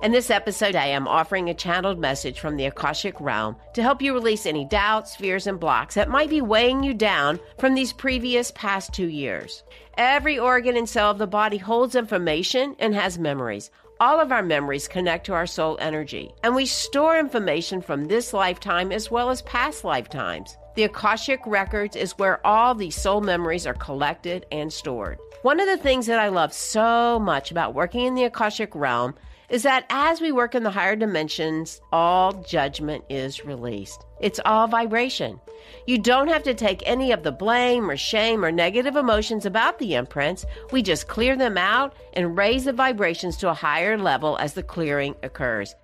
In this episode, I am offering a channeled message from the Akashic realm to help you release any doubts, fears, and blocks that might be weighing you down from these previous past two years. Every organ and cell of the body holds information and has memories. All of our memories connect to our soul energy, and we store information from this lifetime as well as past lifetimes. The Akashic Records is where all these soul memories are collected and stored. One of the things that I love so much about working in the Akashic realm is that as we work in the higher dimensions, all judgment is released. It's all vibration. You don't have to take any of the blame or shame or negative emotions about the imprints. We just clear them out and raise the vibrations to a higher level as the clearing occurs.